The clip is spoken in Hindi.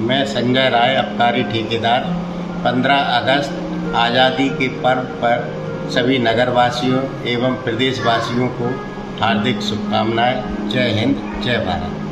मैं संजय राय अबकारी ठेकेदार। 15 अगस्त, आज़ादी के पर्व पर सभी नगरवासियों एवं प्रदेशवासियों को हार्दिक शुभकामनाएँ। जय हिंद, जय भारत।